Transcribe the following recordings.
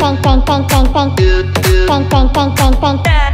Pong pong pong pong pong Pong pong pong pong pong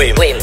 Wait. Wait.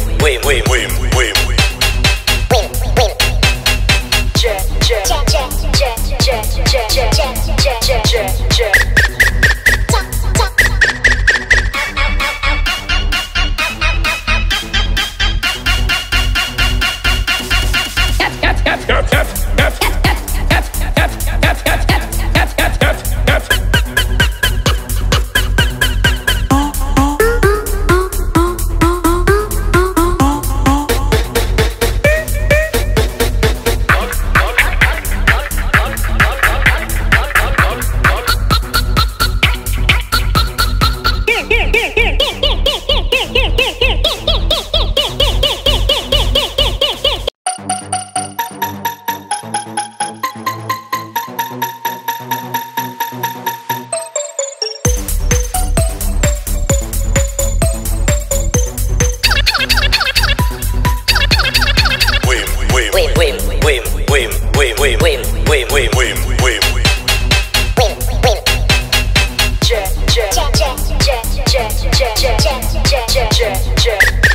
jet, jet, jet, jet, jet, jet, jet, jet, jet, jet, jet.